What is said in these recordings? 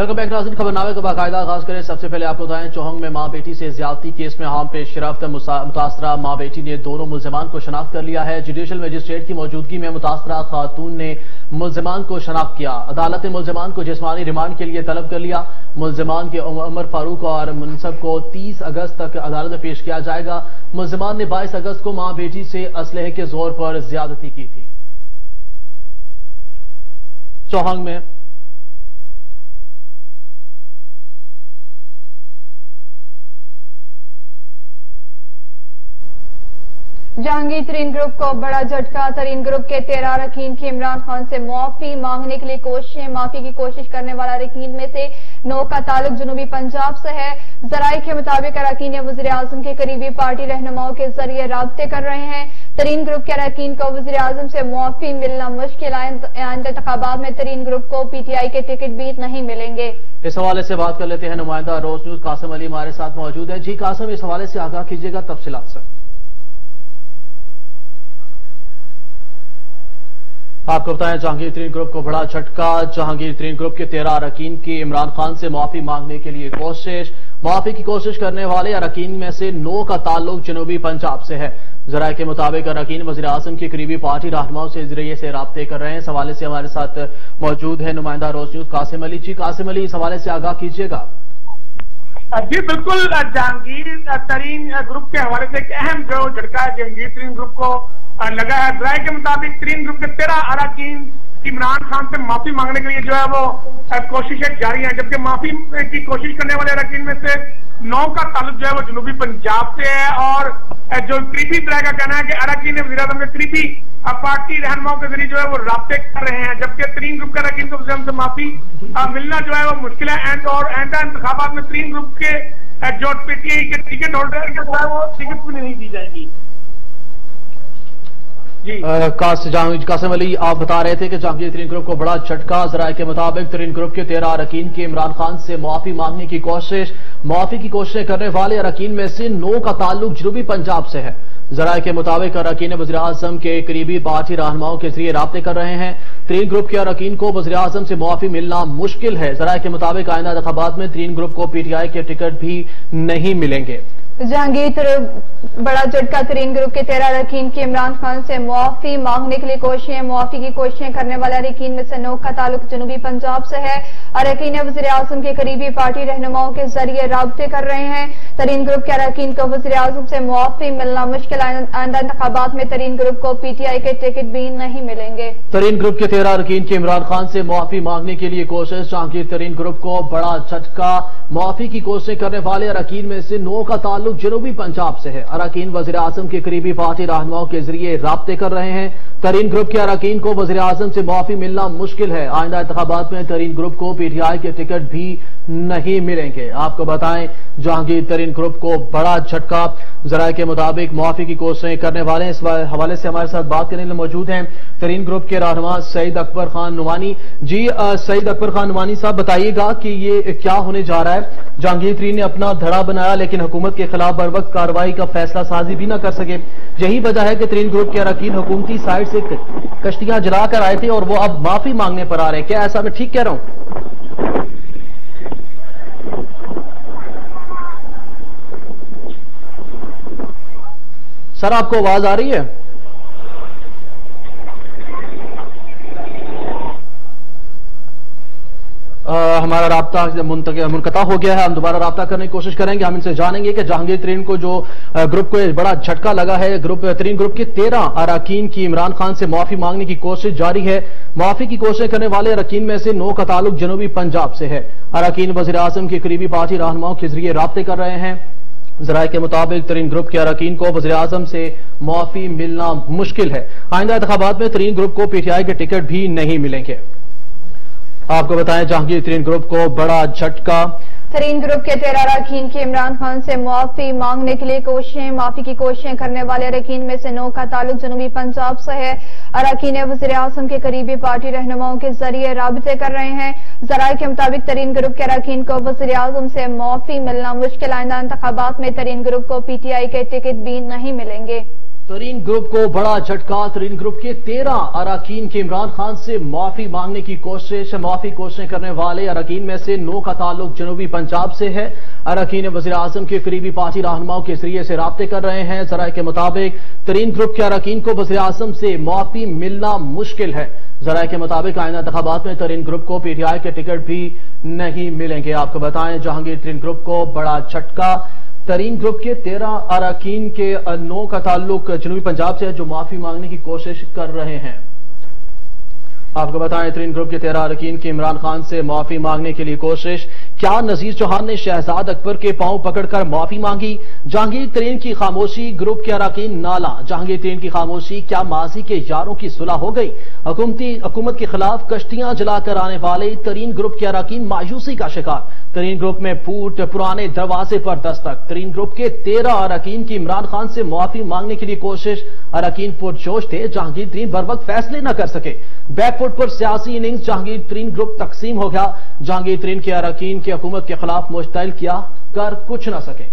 Welcome back नाजिन खबरनामे का बाकायदा आगाज़ करें सबसे पहले आपको बताएँ चौहंग में माँ बेटी से ज्यादती केस में हाम पेश गिरफ्त मुतासरा माँ बेटी ने दोनों मुलजमान को शनाख्त कर लिया है जुडिशल मजिस्ट्रेट की मौजूदगी में मुतासरा खातून ने मुलजमान को शनाख्त किया अदालत ने मुलजमान को जिसमानी रिमांड के लिए तलब कर लिया मुलजमान के उमर फारूक और मुनसब को तीस अगस्त तक अदालत में पेश किया जाएगा मुलजमान ने बाईस अगस्त को माँ बेटी से असलहे के ज़ोर पर ज्यादती की थी चौहंग में जहांगीर तरीन ग्रुप को बड़ा झटका। तरीन ग्रुप के तेरह अरकीन की इमरान खान से मुआफी मांगने के लिए कोशिशें। माफ़ी की कोशिश करने वाला अरकीन में से नौ का ताल्लुक जनूबी पंजाब से है। जराये के मुताबिक अरकीन वजी आज़म के करीबी पार्टी रहनुमाओं के ज़रिए रबते कर रहे हैं। तरीन ग्रुप के अरकीन को वजी आज़म से मुआफी मिलना मुश्किल इंतबात में तरीन ग्रुप को पीटीआई के टिकट भी नहीं मिलेंगे। इस हवाले से बात कर लेते हैं नुमाइंदा रोज न्यूज़ कासम अली हमारे साथ मौजूद है। जी कासम, इस हवाले से आगाह कीजिएगा तफसीत सर आपको बताएँ जहांगीर तरीन ग्रुप को बड़ा झटका। जहांगीर तरीन ग्रुप के तेरह अरकीन की इमरान खान से माफ़ी मांगने के लिए कोशिश। माफ़ी की कोशिश करने वाले अरकीन में से नौ का ताल्लुक जनूबी पंजाब से है। जराये के मुताबिक अरकीन वजी आज़म की करीबी पार्टी रहनुमाओं से ज़रिए से रबते कर रहे हैं। इस हवाले से हमारे साथ मौजूद है नुमाइंदा रोज न्यूज़ कासिम अली। जी कासिम अली, इस हवाले से आगाह कीजिएगा। जी, बिल्कुल जहांगीर तरीन ग्रुप के हवाले से एक अहम जो झटका जहांगीर तरीन ग्रुप को लगा है राय के मुताबिक तीन ग्रुप के तेरह अरकान इमरान खान से माफ़ी मांगने के लिए जो है वो कोशिशें जारी हैं। जबकि माफ़ी की कोशिश करने वाले अरकान में से नौ का ताल्लुक जो है वो जनूबी पंजाब से है और जो करीबी तरह का कहना है कि अरकान वजी अजम के करीबी पार्टी रहनुमाओं के ज़रिए जो है वो रबते कर रहे हैं। जबकि तीन ग्रुप के अरकान को से माफ़ी मिलना जो है वो मुश्किल है। एंड और, एंड इंतबात में तीन ग्रुप के जो पीटीआई के टिकट होल्डर के जो है वो टिकट भी नहीं दी जाएगी। कासिम अली, आप बता रहे थे कि जहांगीर तरीन ग्रुप को बड़ा झटका, जराये के मुताबिक तरीन ग्रुप के तेरह अरकीन की इमरान खान से मुआफी मांगने की कोशिश मुआफी की कोशिशें करने वाले अरकीन में से नौ का ताल्लुक जनूबी पंजाब से है। जराये के मुताबिक अरकीन वजी अजम के करीबी पार्टी रहनुमाओं के ज़रिए रबते कर रहे हैं। तीन ग्रुप के अरकीन को वजी अजम से मुआफी मिलना मुश्किल है। जराये के मुताबिक आइंदा इंतबात में तीन ग्रुप को पीटीआई के टिकट भी नहीं मिलेंगे। जहांगीर बड़ा झटका तरीन ग्रुप के तेरह अरकीन की इमरान खान से मुआफी मांगने के लिए कोशिशें, मुआफी की कोशिशें करने वाले अरकीन में से नौ का ताल्लुक जनूबी पंजाब से है अरकीन वजी अजम के करीबी पार्टी रहनुमाओं के ज़रिए रबते कर रहे हैं। तरीन ग्रुप के अरकीन को वजी अजम से मुआफी मिलना मुश्किल आंदा इंतबात में तरीन ग्रुप को पीटीआई के टिकट भी नहीं मिलेंगे। तरीन ग्रुप के तेरह अरकीन की इमरान खान से मुआफी मांगने के लिए कोशिश जहांगीर तरीन ग्रुप को बड़ा झटका, मुआफी की कोशिशें करने वाले अरकीन में से नौ का ताल्लुक ताल्लुक जनूबी पंजाब से है। अरकान वजी अजम के करीबी पार्टी रहनुमाओं के ज़रिए रबते कर रहे हैं। तरीन ग्रुप के अरकान को वजी अजम से मुआफी मिलना मुश्किल है। आइंदा इंतबात में तरीन ग्रुप को पीटीआई के टिकट भी नहीं मिलेंगे। आपको बताएँ, जहांगीर तरीन ग्रुप को बड़ा झटका। जराये के मुताबिक मुआफी की कोशिशें करने वाले इस हवाले से हमारे साथ बात करने मौजूद हैं। तरीन ग्रुप के रहनुमा सईद अकबर खान नुमानी। जी सईद अकबर खान नुमानी साहब, बताइएगा कि ये क्या होने जा रहा है। जहांगीर तरीन ने अपना धड़ा बनाया, लेकिन हुकूमत के खिलाफ बर वक्त कार्रवाई का फैसला साजी भी न कर सके। यही वजह है कि तरीन ग्रुप के अरकान हुकूमती साइड से कश्तियाँ जलाकर आए थे और वो अब माफ़ी मांगने पर आ रहे हैं। क्या ऐसा मैं ठीक कह रहा हूँ? सर, आपको आवाज़ आ रही है? आ, हमारा रबता मुनकता हो गया है। हम दोबारा रबता करने की कोशिश करेंगे। हम इनसे जानेंगे कि जहांगीर तरीन को जो ग्रुप को बड़ा झटका लगा है। ग्रुप तरीन ग्रुप के तेरह अरकान की इमरान खान से माफ़ी मांगने की कोशिश जारी है। माफ़ी की कोशिश करने वाले अरकान में से नौ का ताल्लुक जनूबी पंजाब से है। अरकान वजी अजम के करीबी पार्टी रहनुमाओं के ज़रिए रबते कर रहे हैं। जराये के मुताबिक तरीन ग्रुप के अरकान को वजी अजम से मुआफी मिलना मुश्किल है। आइंदा इंतबात में तरीन ग्रुप को पीटीआई के टिकट भी नहीं मिलेंगे। आपको बताएँ जहांगीर तरीन ग्रुप को बड़ा झटका। तरीन ग्रुप के तेरह अरकान की इमरान खान से मुआफी मांगने के लिए कोशिशें, माफ़ी की कोशिशें करने वाले अरकान में से नौ का ताल्लुक जनूबी पंजाब से है। अरकान वजी अजम के करीबी पार्टी रहनुमाओं के ज़रिए रबते कर रहे हैं। जराये के मुताबिक तरीन ग्रुप के अरकान को वजी अजम से मुआफी मिलना मुश्किल, आइंदा इंतबात में तरीन ग्रुप को पीटीआई के टिकट भी नहीं मिलेंगे। तरीन ग्रुप को बड़ा झटका, तरीन ग्रुप के तेरह अरकान के इमरान खान से माफ़ी मांगने की कोशिश, माफ़ी कोशिशें करने वाले अरकान में से नौ का ताल्लुक जनूबी पंजाब से है। अरकान वजी अजम के करीबी पार्टी रहनुमाओं के ज़रिए से रबते कर रहे हैं। जराये के मुताबिक तरीन ग्रुप के अरकान को वजी अजम से माफ़ी मिलना मुश्किल है। जराये के मुताबिक आयना इंतबात में तरीन ग्रुप को पीटीआई के टिकट भी नहीं मिलेंगे। आपको बताएँ, जहांगीर तरीन ग्रुप को बड़ा झटका तरीन ग्रुप के तेरह अरकान के नौ का ताल्लुक जनूबी पंजाब से है, जो माफ़ी मांगने की कोशिश कर रहे हैं। आपको बताएँ, तरीन ग्रुप के तेरह अरकान की इमरान खान से माफ़ी मांगने के लिए कोशिश। क्या नजीर चौहान ने शहजाद अकबर के पाँव पकड़कर माफ़ी मांगी? जहांगीर तरीन की खामोशी, ग्रुप के अरकान नाला। जहांगीर तरीन की खामोशी, क्या माजी के यारों की सुलह हो गई? हुकूमती, हुकूमत के खिलाफ कश्तियाँ जलाकर आने वाले तरीन ग्रुप के अरकान मायूसी का शिकार। तरीन ग्रुप में फूट पुराने दरवाजे पर दस्तक। तरीन ग्रुप के तेरह अरकीन की इमरान खान से मुआफी मांगने के लिए कोशिश। अरकीन पुरजोश थे, जहांगीर तरीन बर वक्त फैसले न कर सके। बैकफुट पर सियासी इनिंग्स जहांगीर तरीन ग्रुप तकसीम हो गया। जहांगीर तरीन के अरकीन की हुकूमत के खिलाफ मुश्तल किया कर कुछ न सके।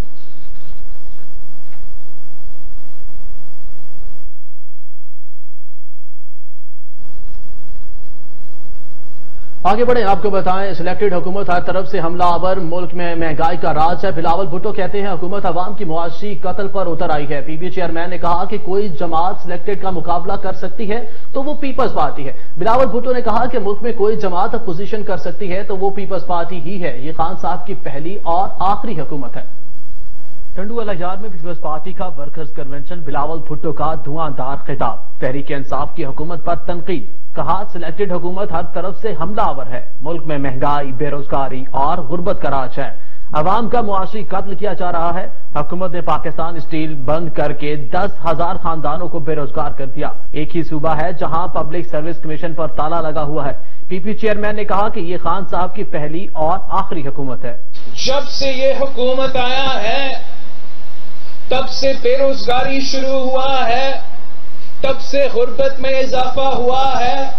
आगे बढ़े, आपको बताएँ सिलेक्टेड हुकूमत हर तरफ़ से हमला हमलावर मुल्क में महँगाई का राज है। बिलावल भुट्टो कहते हैं, हुकूमत अवाम की मुआशी कत्ल पर उतर आई है। पीपी चेयरमैन ने कहा कि कोई जमात सिलेक्टेड का मुकाबला कर सकती है तो वो पीपल्स पार्टी है। बिलावल भुट्टो ने कहा कि मुल्क में कोई जमात अपोजिशन कर सकती है तो वो पीपल्स पार्टी ही है। ये खान साहब की पहली और आखिरी हुकूमत है। टंडू अलहजार में पीपल्स पार्टी का वर्कर्स कन्वेंशन बिलावल भुट्टो का धुआंधार खिताब। तहरीक इंसाफ की हुकूमत पर तनकीद। कहा सिलेक्टेड हुकूमत हर तरफ़ से हमलावर है। मुल्क में महँगाई, बेरोजगारी और गुर्बत का राज है। अवाम का मुआशी कत्ल किया जा रहा है। हुकूमत ने पाकिस्तान स्टील बंद करके दस हज़ार खानदानों को बेरोजगार कर दिया। एक ही सूबा है जहाँ पब्लिक सर्विस कमीशन पर ताला लगा हुआ है। पीपी चेयरमैन ने कहा कि ये खान साहब की पहली और आखिरी हुकूमत है। जब से ये हुकूमत आया है तब से बेरोजगारी शुरू हुआ है। तब से गुर्बत में इजाफा हुआ है।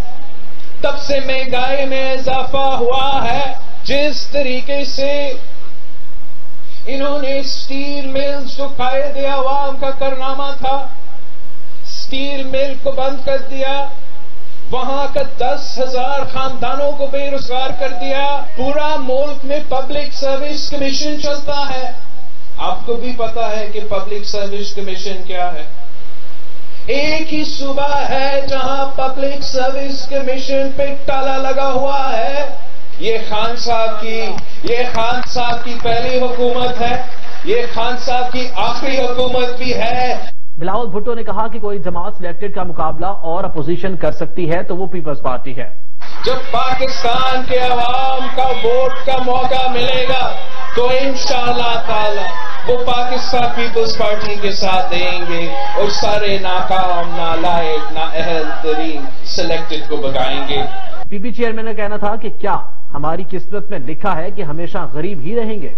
तब से महँगाई में इजाफा हुआ है। जिस तरीके से इन्होंने स्टील मिल्स जो कायदे आवाम का करनामा था, स्टील मिल को बंद कर दिया, वहाँ का दस हज़ार खानदानों को बेरोजगार कर दिया, पूरा मुल्क में पब्लिक सर्विस कमीशन चलता है। आपको भी पता है कि पब्लिक सर्विस कमीशन क्या है। एक ही सूबा है जहाँ पब्लिक सर्विस कमीशन पे ताला लगा हुआ है। ये खान साहब की, ये खान साहब की पहली हुकूमत है। ये खान साहब की आखिरी हुकूमत भी है। बिलावल भुट्टो ने कहा कि कोई जमात सिलेक्टेड का मुकाबला और अपोजिशन कर सकती है तो वो पीपल्स पार्टी है। जब पाकिस्तान के अवाम का वोट का मौका मिलेगा तो इन ताला वो पाकिस्तान पीपल्स पार्टी के साथ देंगे और सारे नाकाम नालायक नाअहल तरीन सिलेक्टेड को भगाएँगे पीपी चेयरमैन का कहना था कि क्या हमारी किस्मत में लिखा है कि हमेशा गरीब ही रहेंगे?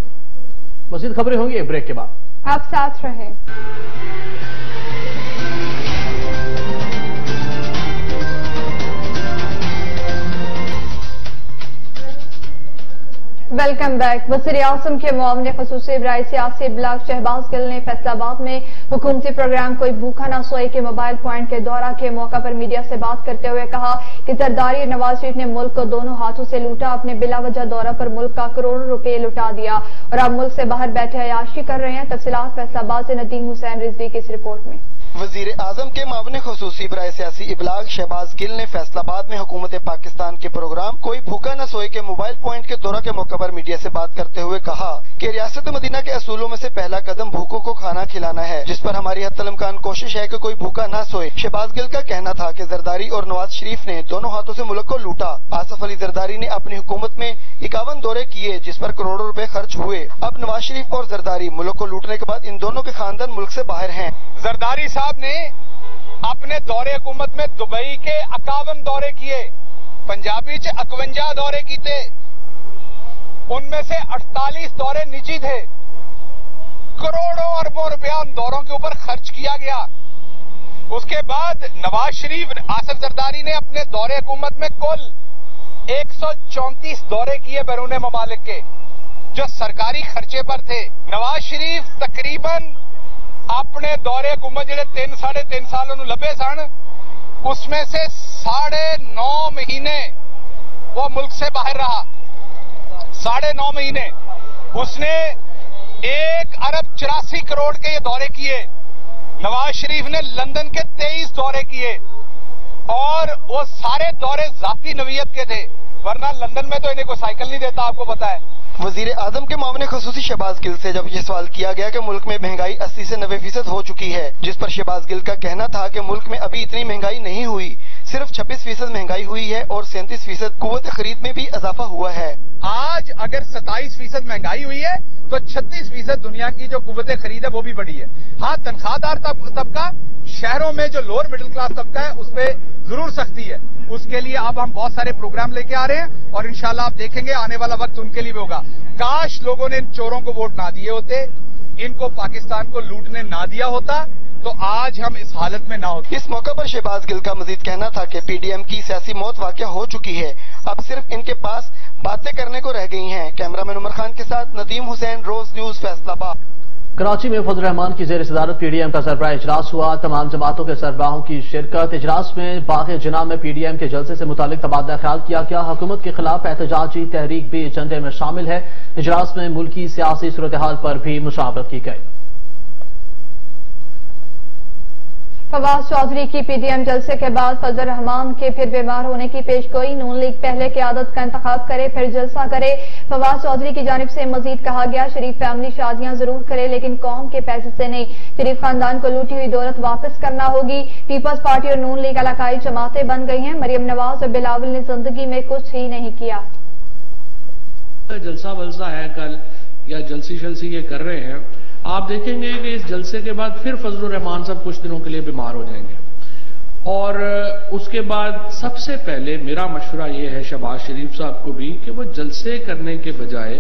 मजीद खबरें होंगी ब्रेक के बाद। आप साथ रहें। वेलकम बैक वज़ीर आज़म के मामले खसूस इब्राही सियासी ब्लाक शहबाज गिल ने फैसलाबाद में हुकूमती प्रोग्राम कोई भूखा ना सोए के मोबाइल पॉइंट के दौरा के मौका पर मीडिया से बात करते हुए कहा कि जरदारी नवाज़ शरीफ ने मुल्क को दोनों हाथों से लूटा, अपने बिलावजह दौरा पर मुल्क का करोड़ों रुपए लुटा दिया और अब मुल्क से बाहर बैठे अयाशी कर रहे हैं। तफसीत फैसलाबाद से नदीम हुसैन रिजवी की इस रिपोर्ट में। वज़ीर आज़म के मावन खसूसी बरए सियासी इबलाग शहबाज गिल ने फैसलाबाद में हुकूमत पाकिस्तान के प्रोग्राम, कोई भूखा न सोए के मोबाइल पॉइंट के दौरा के मौके पर मीडिया से बात करते हुए कहा कि रियासत मदीना के असूलों में से पहला कदम भूखों को खाना खिलाना है, जिस पर हमारी हतलमकान कोशिश है कि कोई भूखा न सोए। शहबाज गिल का कहना था कि जरदारी और नवाज़ शरीफ ने दोनों हाथों से मुल्क को लूटा। आसफ अली जरदारी ने अपनी हुकूमत में इक्यावन दौरे किए, जिस पर करोड़ों रूपए खर्च हुए। अब नवाज़ शरीफ और जरदारी मुल्क को लूटने के बाद इन दोनों के खानदान मुल्क ऐसी बाहर है। जरदारी साहब ने अपने दौरे हुकूमत में दुबई के इक्यावन दौरे किए, पंजाबी च इकवंजा दौरे किए उनमें से 48 दौरे निजी थे। करोड़ों अरबों रुपया उन दौरों के ऊपर खर्च किया गया। उसके बाद नवाज़ शरीफ, आसफ जरदारी ने अपने दौरे हुकूमत में कुल 134 दौरे किए बैरून ममालिक के, जो सरकारी खर्चे पर थे। नवाज़ शरीफ तकरीबन अपने दौरे गुंबद जे तीन, साढ़े तीन साल लभे सन, उसमें से साढ़े नौ महीने वो मुल्क से बाहर रहा। साढ़े नौ महीने। उसने एक अरब चौरासी करोड़ के ये दौरे किए। नवाज़ शरीफ ने लंदन के तेईस दौरे किए। और वो सारे दौरे जाती नवीयत के थे, वरना लंदन में तो इन्हें कोई साइकिल नहीं देता, आपको पता है। वज़ीर आज़म के मामले खसूसी शहबाज गिल ऐसी जब ये सवाल किया गया कि मुल्क में महँगाई अस्सी ऐसी नब्बे फ़ीसद हो चुकी है, जिस पर शहबाज गिल का कहना था की मुल्क में अभी इतनी महँगाई नहीं हुई। सिर्फ़ 26 फ़ीसद महँगाई हुई है और सैंतीस फ़ीसद कुत खरीद में भी इजाफा हुआ है। 27 फ़ीसद महँगाई हुई है तो 36 फ़ीसद दुनिया की जो कुत खरीद है, वो भी बढ़ी है। हाँ तनख्वाहदार तबका, शहरों में जो लोअर मिडिल क्लास तबका है, उस पर ज़रूर सख्ती है। उसके लिए अब हम बहुत सारे प्रोग्राम लेके आ रहे हैं, और इंशाल्लाह आप देखेंगे, आने वाला वक्त उनके लिए भी होगा। काश लोगों ने इन चोरों को वोट ना दिए होते, इनको पाकिस्तान को लूटने ना दिया होता तो आज हम इस हालत में ना होते। इस मौके पर शहबाज गिल का मजीद कहना था कि पीडीएम की सियासी मौत वाक़ हो चुकी है। अब सिर्फ़ इनके पास बातें करने को रह गई हैं। कैमरामैन उमर खान के साथ नदीम हुसैन, रोज न्यूज़ फैसलाबाद। कराची में फजल रहमान की जेर सदारत पीडीएम का सरबरा इजलास हुआ। तमाम जमातों के सरबराहों की शिरकत। इजलास में बाग जना में पीडीएम के जलसे से मुतालिक तबादला ख्याल किया गया। हुकूमत के खिलाफ एहतजाजी तहरीक भी एजेंडे में शामिल है। इजलास में मुल्की सियासी सूरत हाल पर भी मुशावरत की गई। फवाद चौधरी की पीडीएम जलसे के बाद फजल रहमान के फिर बीमार होने की पेश गोई नून लीग पहले की आदत का इंतखब करे, फिर जलसा करे। फवाद चौधरी की जानब से मजीद कहा गया, शरीफ फैमिली शादियाँ ज़रूर करे, लेकिन कौम के पैसे से नहीं। शरीफ खानदान को लूटी हुई दौलत वापस करना होगी। पीपल्स पार्टी और नून लीग इलाकाई जमातें बन गई हैं। मरियम नवाज़ और बिलावल ने ज़िंदगी में कुछ ही नहीं किया। जलसा वलसा है, कल या जलसी शलसी ये कर रहे हैं। आप देखेंगे कि इस जलसे के बाद फिर फजल रहमान साहब कुछ दिनों के लिए बीमार हो जाएँगे। और उसके बाद सबसे पहले मेरा मशवरा यह है शबाज शरीफ साहब को भी कि वो जलसे करने के बजाय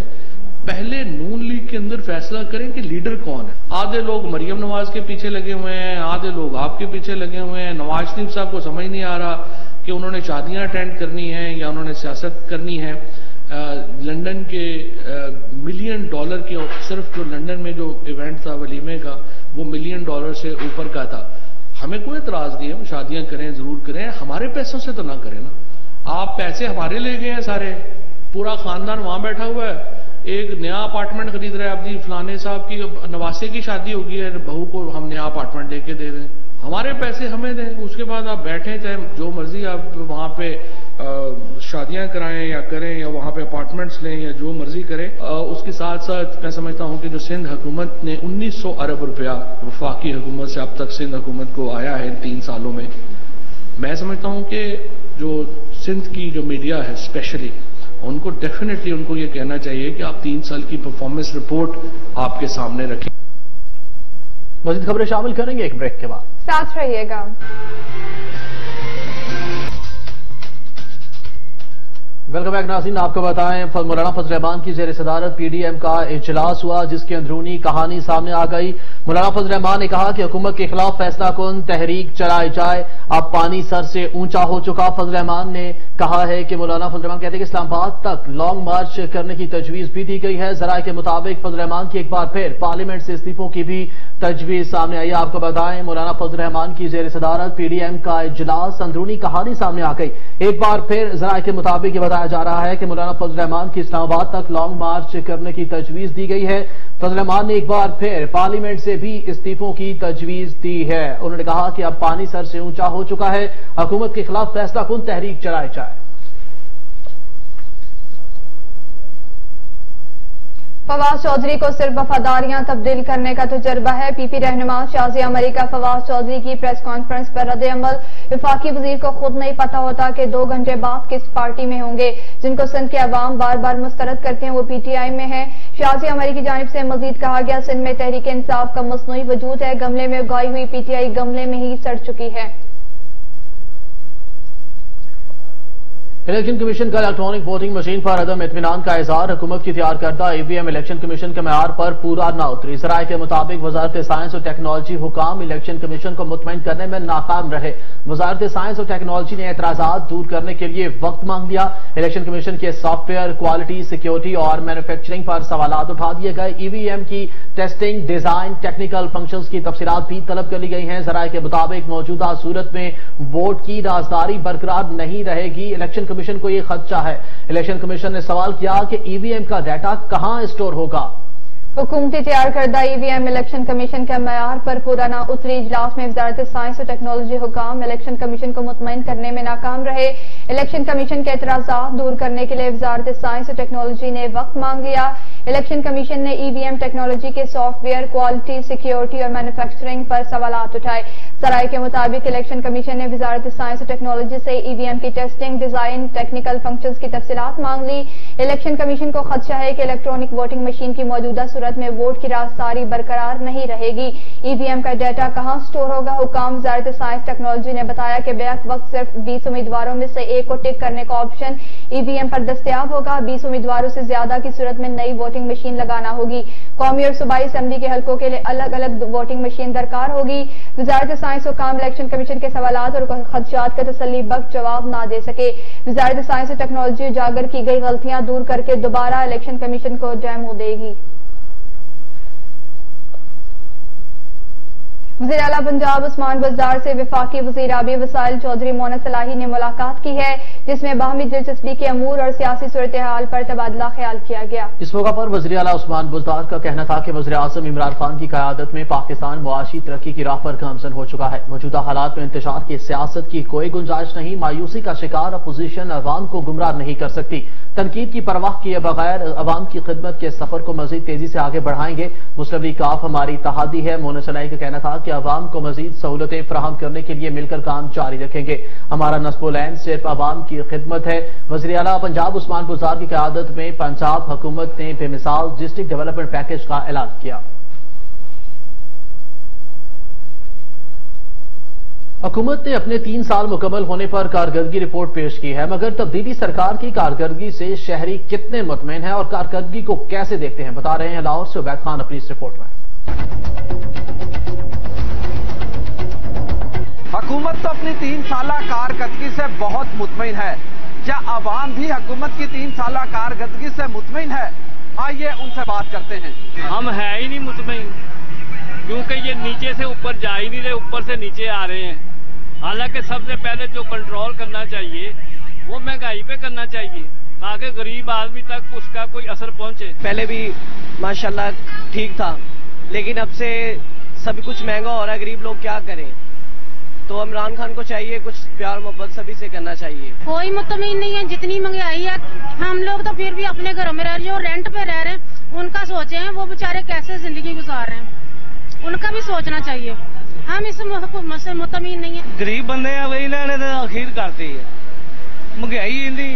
पहले नून लीग के अंदर फैसला करें कि लीडर कौन है। आधे लोग मरियम नवाज़ के पीछे लगे हुए हैं, आधे लोग आपके पीछे लगे हुए हैं। नवाज़ शरीफ साहब को समझ नहीं आ रहा कि उन्होंने शादियाँ अटेंड करनी है या उन्होंने सियासत करनी है। लंदन के मिलियन डॉलर के, सिर्फ़ जो लंदन में जो इवेंट था वलीमे का, वो मिलियन डॉलर से ऊपर का था। हमें कोई एतराज़ नहीं है, हम शादियाँ करें, ज़रूर करें, हमारे पैसों से तो ना करें ना। आप पैसे हमारे ले गए हैं सारे। पूरा खानदान वहाँ बैठा हुआ है। एक नया अपार्टमेंट खरीद रहे हैं अपनी फलाने साहब की, नवासे की शादी होगी है, बहू को हम नया अपार्टमेंट लेके दे रहे हैं। हमारे पैसे हमें दें, उसके बाद आप बैठे, चाहे जो मर्ज़ी आप वहाँ पे शादियाँ कराएँ या करें या वहाँ पे अपार्टमेंट्स लें या जो मर्ज़ी करें उसके साथ साथ मैं समझता हूँ कि जो सिंध हुकूमत ने 1900 अरब रुपया वफाकी हुकूमत से अब तक सिंध हुकूमत को आया है इन तीन सालों में। मैं समझता हूँ कि जो सिंध की जो मीडिया है स्पेशली उनको डेफिनेटली उनको ये कहना चाहिए कि आप तीन साल की परफॉर्मेंस रिपोर्ट आपके सामने रखें। मजीद खबरें शामिल करेंगे एक ब्रेक के बाद। साथ रहिएगा। वेलकम बैक नाजीन आपको बताएँ मौलाना फजल रहमान की जेर सदारत पीडीएम का इजलास हुआ, जिसकी अंदरूनी कहानी सामने आ गई। मौलाना फजल रहमान ने कहा कि हुकूमत के खिलाफ फैसला कौन, तहरीक चलाई जाए। अब पानी सर से ऊँचा हो चुका फजल रहमान ने कहा है कि मौलाना फजल रहमान कहते हैं कि इस्लामाबाद तक लॉन्ग मार्च करने की तजवीज भी दी गई है। जराये के मुताबिक फजल रहमान की एक बार फिर पार्लियामेंट से इस्तीफों की भी तजवीज सामने आई आपको बताएँ, मौलाना फजल रहमान की जेर सदारत पीडीएम का इजलास, अंदरूनी कहानी सामने आ गई। एक बार फिर जराये के मुताबिक ये बताया जा रहा है कि मौलाना फजल रहमान की इस्लामाबाद तक लॉन्ग मार्च करने की तजवीज दी गई है। फजल रहमान ने एक बार फिर पार्लियामेंट से भी इस्तीफों की तजवीज दी है। उन्होंने कहा कि अब पानी सर से ऊँचा हो चुका है। हुकूमत के खिलाफ फैसला कौन तहरीक चलाई जाए। फवाद चौधरी को सिर्फ़ वफादारियाँ तब्दील करने का तजर्बा है। पीपी रहनुमा शाजी अमरीका फवाद चौधरी की प्रेस कॉन्फ्रेंस पर रद्द अमल विफाकी वज़ीर को खुद नहीं पता होता कि दो घंटे बाद किस पार्टी में होंगे। जिनको सिंध के अवाम बार बार मुस्तरद करते हैं, वो पीटीआई में है। शाजी अमरी की जानब से मजीद कहा गया, सिंध में तहरीक इंसाफ का मसनू वजूद है। गमले में उगाई हुई पीटीआई गमले में ही सड़ चुकी है। इलेक्शन कमीशन का इलेक्ट्रॉनिक वोटिंग मशीन पर अदम इतमान का इजहार हुकूमत की तैयार करता ईवीएम इलेक्शन कमीशन के मैार पर पूरा न उतरी। जराये के मुताबिक वजारत साइंस और टेक्नोलॉजी हुकाम इलेक्शन कमीशन को मुतमिन करने में नाकाम रहे। वजारत साइंस और टेक्नोलॉजी ने एतराजा दूर करने के लिए वक्त मांग लिया। इलेक्शन कमीशन के सॉफ्टवेयर, क्वालिटी, सिक्योरिटी और मैन्युफैक्चरिंग पर सवाल उठा दिए गए। ईवीएम की टेस्टिंग, डिज़ाइन, टेक्निकल फ़ंक्शन की तफसीत भी तलब कर ली गई हैं। जराये के मुताबिक मौजूदा सूरत में वोट की राजदारी बरकरार नहीं रहेगी। इलेक्शन कमीशन को यह खदशा है। इलेक्शन कमीशन ने सवाल किया कि ईवीएम का डाटा कहाँ स्टोर होगा? हुकूमती तैयार करदा ईवीएम इलेक्शन कमीशन के मैार पर पूरा ना उतरी इजलास में वजारत साइंस और टेक्नोलॉजी हुकाम इलेक्शन कमीशन को मुतमिन करने में नाकाम रहे। इलेक्शन कमीशन के एतराजा दूर करने के लिए वजारत साइंस और टेक्नोलॉजी ने वक्त मांग लिया। इलेक्शन कमीशन ने ईवीएम टेक्नोलॉजी के सॉफ्टवेयर क्वालिटी सिक्योरिटी और मैन्युफैक्चरिंग पर सवाल उठाए। सराय के मुताबिक इलेक्शन कमीशन ने वजारत साइंस और टेक्नोलॉजी से ईवीएम की टेस्टिंग डिज़ाइन टेक्निकल फ़ंक्शंस की तफसीत मांग ली। इलेक्शन कमीशन को खदशा है कि इलेक्ट्रॉनिक वोटिंग मशीन की मौजूदा सूरत में वोट की राजदारी बरकरार नहीं रहेगी। ईवीएम का डाटा कहाँ स्टोर होगा? हुकाम वजारत साइंस टेक्नोलॉजी ने बताया कि बैक वक्त सिर्फ़ बीस उम्मीदवारों में से एक को टिक करने का ऑप्शन ईवीएम पर दस्तियाब होगा। बीस उम्मीदवारों से ज़्यादा की सूरत में नई वोटिंग मशीन लगाना होगी। कौमी और सूबाई असम्बली के हल्कों के लिए अलग अलग वोटिंग मशीन दरकार होगी। वजारत साइंस और काम इलेक्शन कमीशन के सवाल और खदशात का तसली बख्त जवाब ना दे सके। वजारत साइंस और टेक्नोलॉजी उजागर की गई गलतियाँ दूर करके दोबारा इलेक्शन कमीशन को डेमो देगी। वज़ीर अला पंजाब उस्मान बजार से विफाकी वज़ीर आबी वसाइल चौधरी मोना सलाही ने मुलाकात की है, जिसमें बाहमी दिलचस्पी के अमूर और सियासी सूरत हाल पर तबादला ख्याल किया गया। इस मौका पर वजी अला उस्मान बुजदार का कहना था कि वजी अजम इमरान खान की क्यादत में पाकिस्तान मुआशी तरक्की की राह पर गामजन हो चुका है। मौजूदा हालात में इंतज़ार की सियासत की कोई गुंजाइश नहीं, मायूसी का शिकार अपोजिशन अवाम को गुमराह नहीं कर सकती। तनकीद की परवाह किए बगैर अवाम की खिदमत के सफ़र को मजीद तेज़ी से आगे बढ़ाएँगे। मुस्लिम लीग काफ हमारी तहादी है, मोना सलाई का कहना था कि अवाम को मजीद सहूलतें फराहम करने के लिए मिलकर काम जारी रखेंगे। हमारा नस्बोलैन सिर्फ़ अवाम की खिदमत है। वजी अला पंजाब उस्मान बुजार की क्यादत में पंजाब हुकूमत ने बेमिसाल डिस्ट्रिक्ट डेवलपमेंट पैकेज का ऐलान किया। हुकूमत ने अपने तीन साल मुकम्मल होने पर कारकर्दगी रिपोर्ट पेश की है, मगर तब्दीली सरकार की कारकर्दगी से शहरी कितने मुतमिन है और कारकर्दगी को कैसे देखते हैं, बता रहे हैं लाहौर से उबैद खान अपनी इस रिपोर्ट में। हुकूमत तो अपनी तीन साल कारकर्दगी से बहुत मुतमिन है। क्या आवाम भी हुकूमत की तीन साल कारकर्दगी से मुतमिन है? आइए उनसे बात करते हैं। हम है ही नहीं मुतमिन क्योंकि ये नीचे से ऊपर जा ही नहीं रहे ऊपर से नीचे आ रहे हैं। हालाँकि सबसे पहले जो कंट्रोल करना चाहिए वो महँगाई पे करना चाहिए ताकि गरीब आदमी तक उसका कोई असर पहुँचे। पहले भी माशाल्लाह ठीक था लेकिन अब से सभी कुछ महँगा हो रहा है गरीब लोग क्या करें? तो इमरान खान को चाहिए कुछ प्यार मोहब्बत सभी से करना चाहिए। कोई मुतमीन नहीं है जितनी महँगाई है। हम लोग तो फिर भी अपने घरों में रह रहे हैं और रेंट पे रह रहे हैं उनका सोचे हैं वो बेचारे कैसे ज़िंदगी गुजार रहे हैं। उनका भी सोचना चाहिए। हम इस हुकूमत से मुतमीन नहीं है। गरीब बंदे वही लेने अखीर करते है। महँगाई इंदी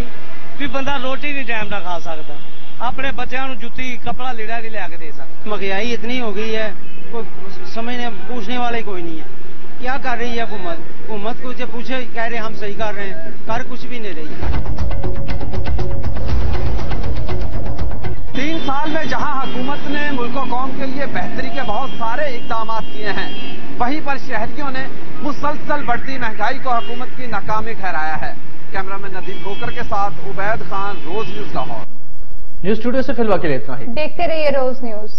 भी बंदा रोटी नहीं टाइम ना खा सकता। अपने बच्चों जुत्ती कपड़ा लीड़ा नहीं लिया के दे सकता। महँगाई इतनी हो गई है कोई समझने पूछने वाले कोई नहीं है। क्या कर रही है हुकूमत हुकूमत को जब पूछे कह रहे हम सही कर रहे हैं। कर कुछ भी नहीं रही। तीन साल में जहाँ हुकूमत ने मुल्क कौम के लिए बेहतरी के बहुत सारे इकदाम किए हैं वहीं पर शहरियों ने मुसलसल बढ़ती महँगाई को हुकूमत की नाकामी ठहराया है। कैमरामैन नदीम खोकर के साथ Ubaid Khan Roze news Lahore. News studio से फिलवा के लिए इतना ही। देखते रहिए रोज न्यूज़।